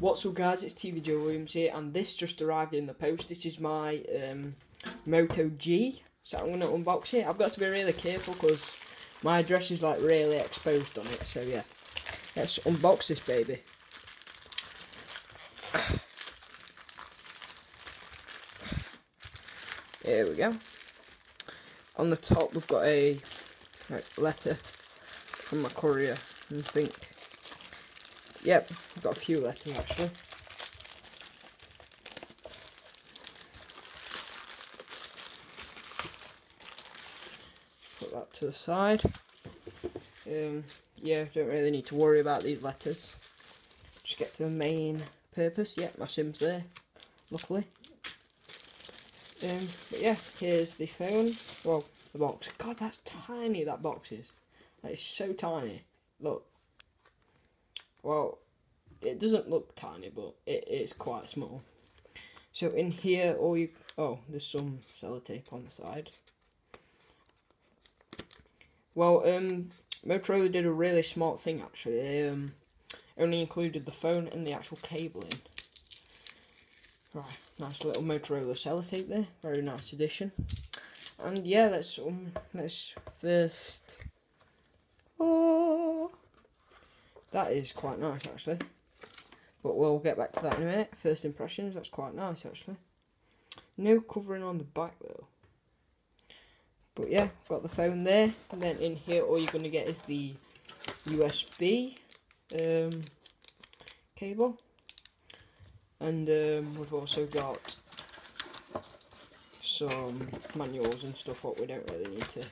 What's up guys, it's TV Joe Williams here and this just arrived in the post. This is my um, Moto G, so I'm going to unbox it. I've got to be really careful because my address is like really exposed on it, so yeah. Let's unbox this baby. Here we go. On the top we've got a letter from my courier I think Yep, I've got a few letters actually. Put that to the side. Um, yeah, don't really need to worry about these letters. Just get to the main purpose. Yep, my sim's there, luckily. Um, but yeah, here's the phone. Well, the box. God, that's tiny, that box is. That is so tiny. Look, well, it doesn't look tiny, but it is quite small. So in here, all you oh, there's some sellotape on the side. Well, um, Motorola did a really smart thing actually. They um, only included the phone and the actual cabling. Right, nice little Motorola sellotape there. Very nice addition. And yeah, let's um, let's first. Oh. That is quite nice actually. But we'll get back to that in a minute. First impressions, that's quite nice actually. No covering on the back though. But yeah, got the phone there. And then in here all you're going to get is the USB um, cable. And um, we've also got some manuals and stuff what we don't really need to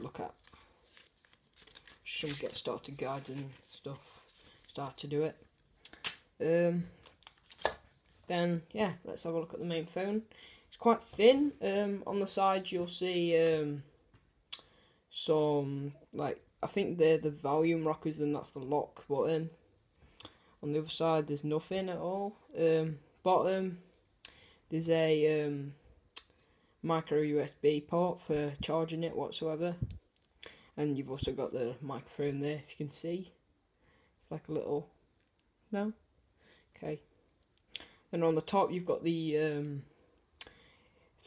look at. Some get started guides stuff start to do it. Um, then yeah, let's have a look at the main phone. It's quite thin. Um, on the side you'll see um, some like I think they're the volume rockers and that's the lock button. On the other side there's nothing at all. Um, bottom there's a um, micro USB port for charging it whatsoever. And you've also got the microphone there if you can see like a little, no? Okay. And on the top you've got the um,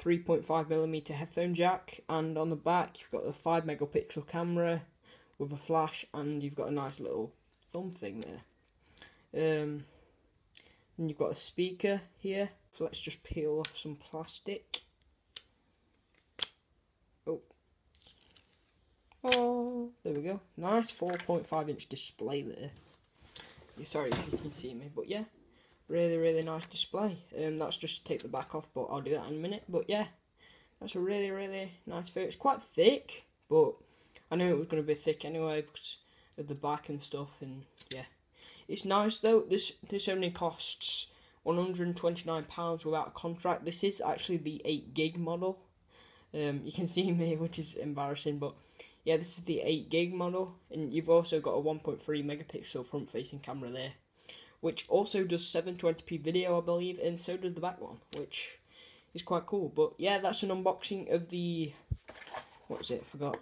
3.5 millimeter headphone jack, and on the back you've got the 5 megapixel camera with a flash, and you've got a nice little thumb thing there. Um, and you've got a speaker here. So let's just peel off some plastic. Oh. Oh, there we go. Nice 4.5 inch display there sorry if you can see me, but yeah, really, really nice display. Um, that's just to take the back off, but I'll do that in a minute. But yeah, that's a really, really nice phone. It's quite thick, but I knew it was going to be thick anyway because of the back and stuff, and yeah. It's nice though, this, this only costs £129 without a contract. This is actually the 8 gig model. Um, you can see me, which is embarrassing, but yeah, this is the 8 gig model, and you've also got a 1.3 megapixel front facing camera there, which also does 720p video, I believe, and so does the back one, which is quite cool. But yeah, that's an unboxing of the, what was it, I forgot,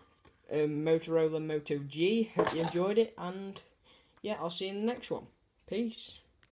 um, Motorola Moto G. Hope you enjoyed it, and yeah, I'll see you in the next one. Peace.